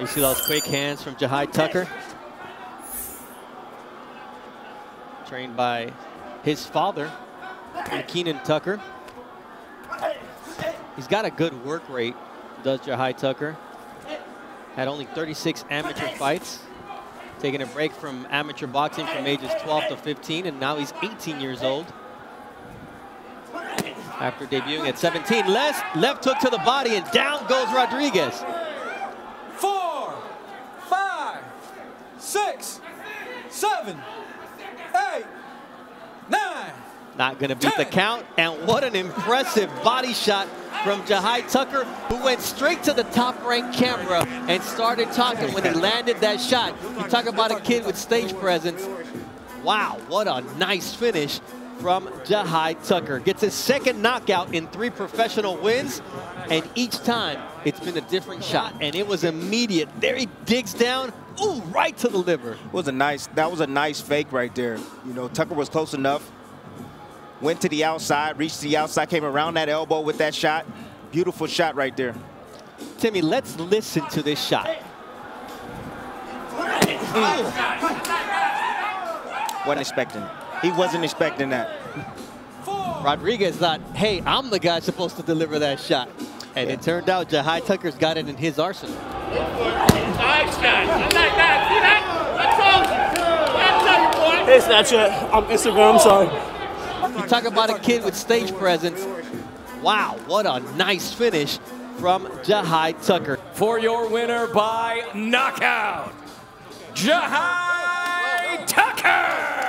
You see those quick hands from Jahi Tucker. Trained by his father, Keenan Tucker. He's got a good work rate, does Jahi Tucker. Had only 36 amateur fights. Taking a break from amateur boxing from ages 12 to 15, and now he's 18 years old. After debuting at 17, left, left hook to the body, and down goes Rodriguez. Four, five, six, seven, eight, nine. Not going to beat the count, and what an impressive body shot from Jahi Tucker, who went straight to the Top Rank camera and started talking when he landed that shot. You talk about a kid with stage presence. Wow, what a nice finish from Jahi Tucker. Gets his second knockout in three professional wins, and each time it's been a different shot, and it was immediate. There he digs down, ooh, right to the liver. It was a nice, that was a nice fake right there. You know, Tucker was close enough, went to the outside, reached the outside, came around that elbow with that shot. Beautiful shot right there. Timmy, let's listen to this shot. Wasn't expecting. He wasn't expecting that. Rodriguez thought, hey, I'm the guy supposed to deliver that shot. And yeah. it turned out Jahi Tucker's got it in his arsenal. Nice shot. I like that. See that? Hey, Snapchat. I'm Instagram. Sorry. You talk about a kid with stage presence. Wow, what a nice finish from Jahi Tucker. For your winner by knockout, Jahi Tucker!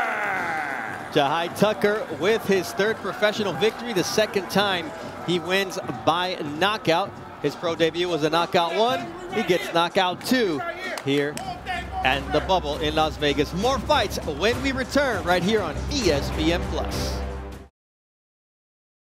Jahi Tucker with his third professional victory, the second time he wins by knockout. His pro debut was a knockout one. He gets knockout two here and the bubble in Las Vegas. More fights when we return right here on ESPN Plus.